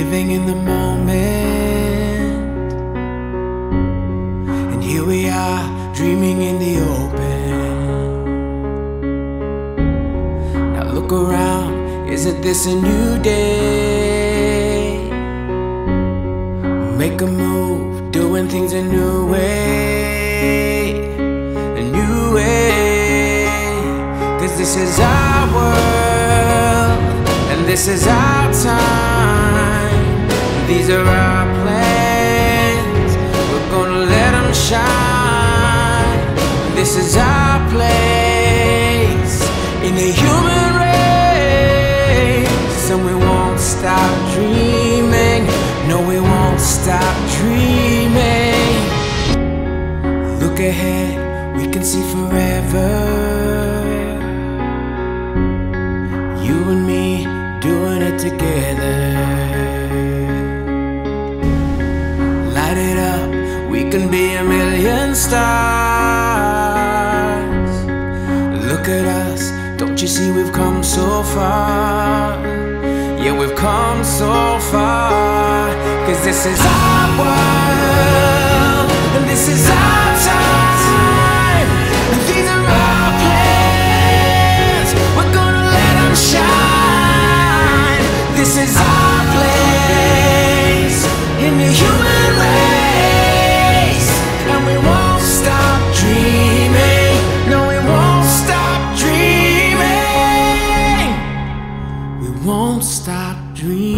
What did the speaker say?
living in the moment. And here we are, dreaming in the open. Now look around, isn't this a new day? Make a move, doing things a new way. A new way. Cause this is our world, and this is our time. These are our plans, we're gonna let them shine. This is our place in the human race, and we won't stop dreaming. No, we won't stop dreaming. Look ahead, we can see forever. You and me doing it together. million stars. Look at us, don't you see we've come so far? Yeah, we've come so far. Cause this is our world, and this is our time, and these are our plans. We're gonna shine. This is our place in the human. dream.